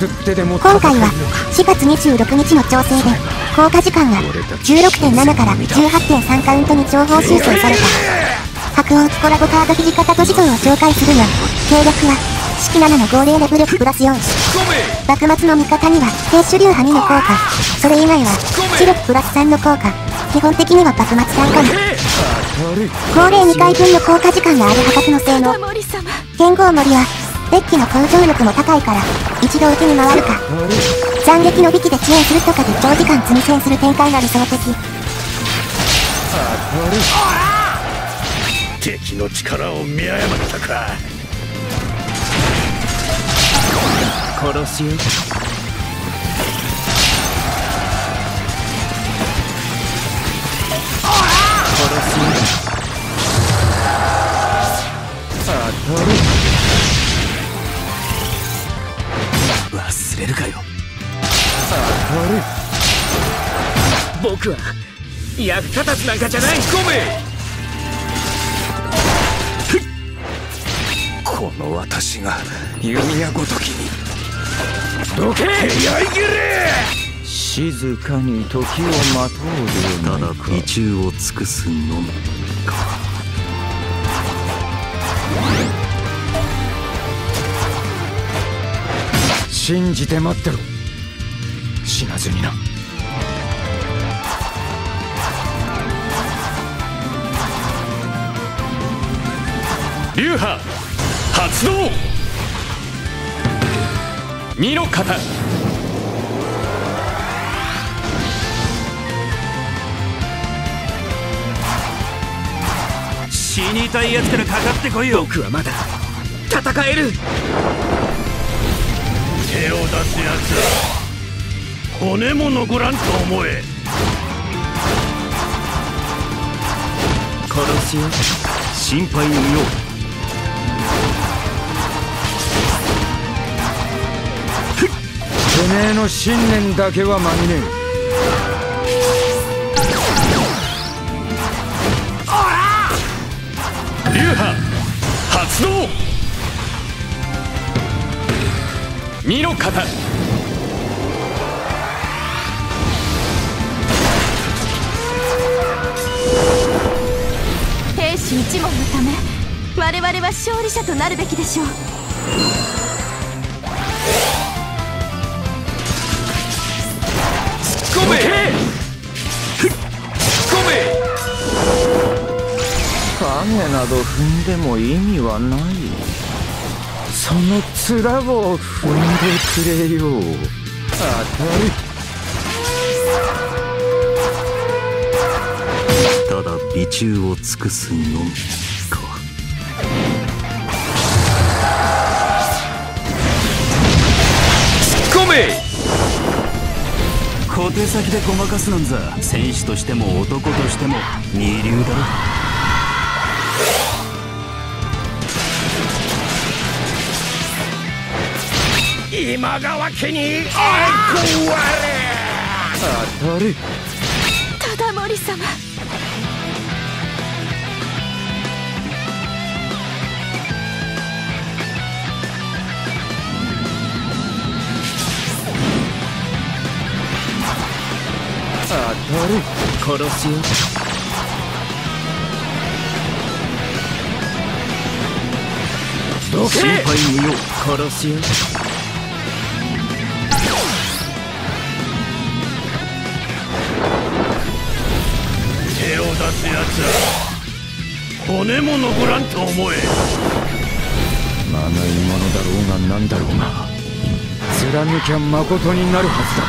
今回は4月26日の調整で効果時間は16.7から18.3カウントに情報修正された。白王コラボカード土方都市像を紹介するが計略は式7の号令レブルプラス4幕末の味方には低主流派2の効果。それ以外は知力プラス3の効果。基本的には幕末単価に号令2回分の効果時間がある破格の性能。剣豪森はデッキの向上力も高いから一度受けに回るか。斬撃の引きで遅延するとかで長時間積み戦する展開が理想的敵の力を見誤ったか。殺すよ。殺すよ。当たる忘れるかよ。当たる僕は役立たずなんかじゃない。ごめこの私が弓矢ごときに。どけやいぎれ。静かに時を待とうではないか。美中を尽くすのみか信じて待ってろ。死なずにな。流派発動。二の型死にたいやつからかかってこいよ。僕はまだ戦える手を出すやつは骨も残らんと思え。殺すよ。心配無用。てめえの信念だけは曲げねえ流派発動二の型兵士一門のため我々は勝利者となるべきでしょう。ごめごめ影など踏んでも意味はないその面を踏んでくれよ。当たるただ美中を尽くすのみか。ごめ！小手先でごまかすなんざ。戦士としても男としても二流だろ今川家にあいこわ当たる忠盛様。当たる殺すよ。心配無用殺すよ手を出すやつは骨も残らんと思え。まがいものだろうが何だろうが貫きゃ誠になるはずだ。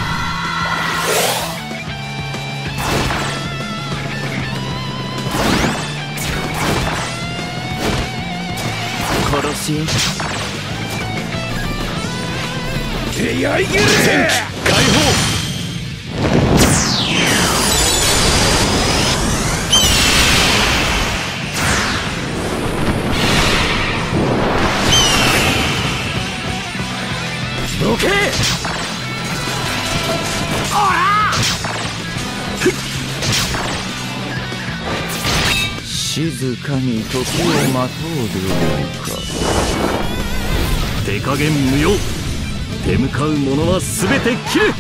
殺すよやいぎれ！解放静かに時を待とうではないか。手加減無用。手向かう者は全て切る。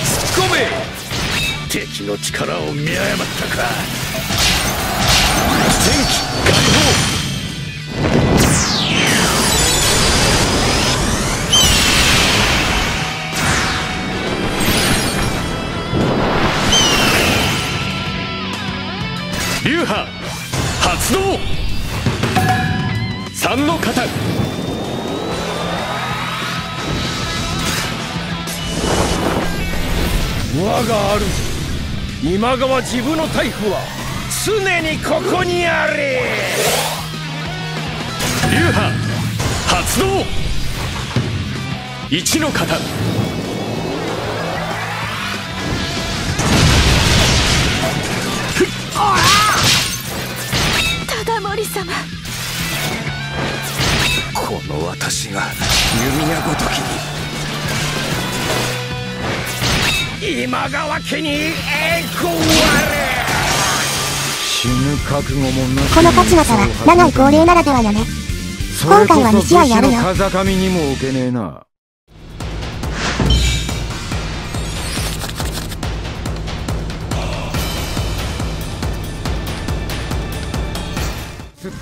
突っ込め。敵の力を見誤ったか。戦機解放流派発動三の型。我がある今川自分の大夫は常にここにあれ。流派発動一の型。忠盛様。この私が弓矢ごときに今川家に栄光あれ。死ぬ覚悟もなくこの勝ち方は長い恒例ならではよね。今回は2試合やるよ。風上にも置けねえな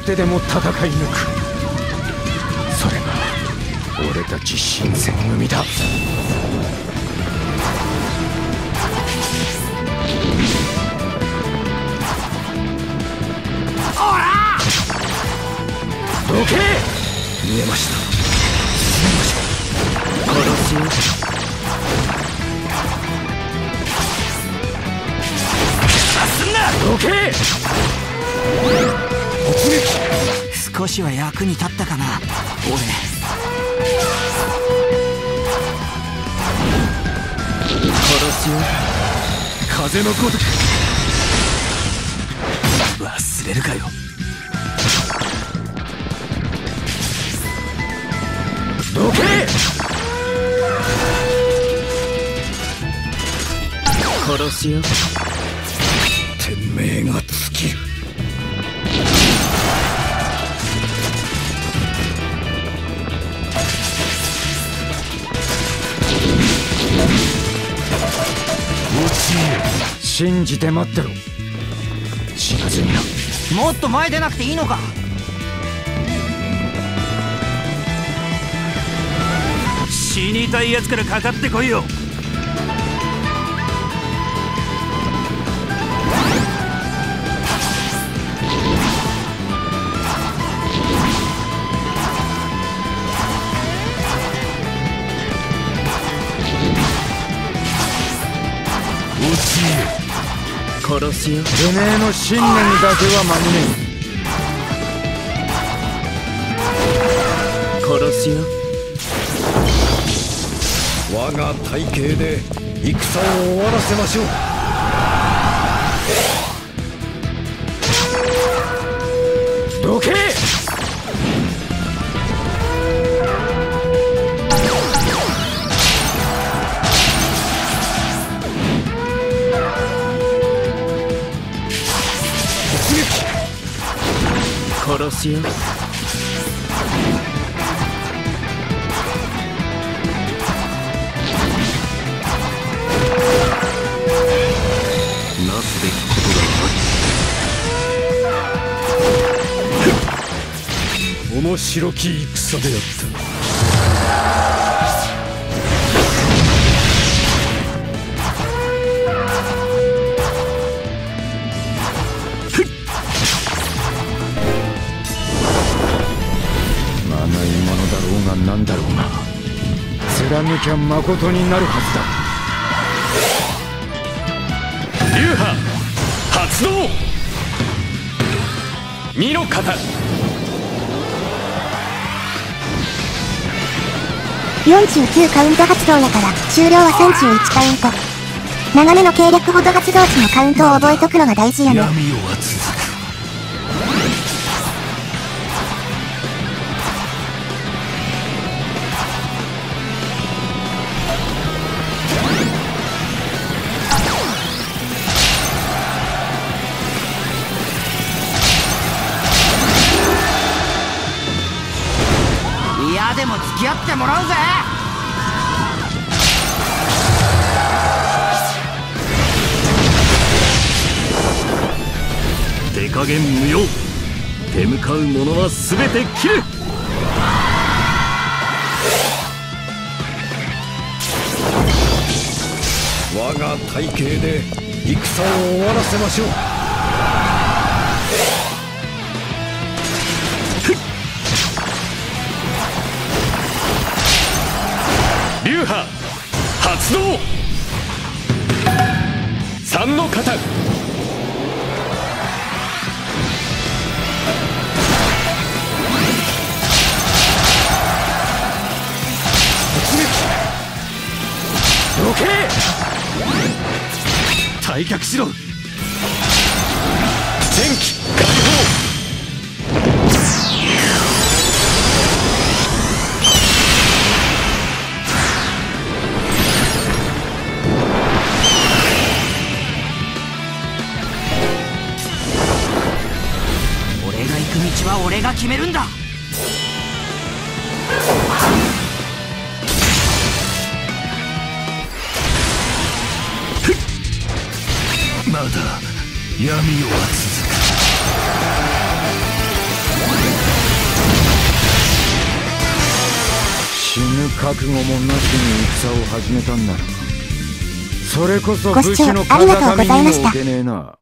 ってでも戦い抜く。それが俺たち新選組だ。どけ！見えました。進めましょう殺すよどけ！少しは役に立ったかな。俺。殺すよ。風のごとく。忘れるかよ。どけ！殺すよ。天命が信じて待ってろ。死なずになもっと前出なくていいのか。死にたいやつからかかってこいよ殺すよ。てめえの信念だけは守ねえ殺すよ。我が体系で戦を終わらせましょう。どけ殺すよなすべきことがあ面白き戦であった。きゃ誠になるはずだ流派発動二の型49カウント発動やから、終了は31カウント。長めの計略ほど発動時のカウントを覚えとくのが大事やね。闇夜はってもらうぜ。手加減無用。手向かう者は全て切る。我が体型で戦を終わらせましょう流派発動三の型。どけ退却しろ。だ。闇夜は続く死ぬ覚悟もなしに戦を始めたんならそれこそ武士のご視聴ありがとうございました。風上にも置けねえな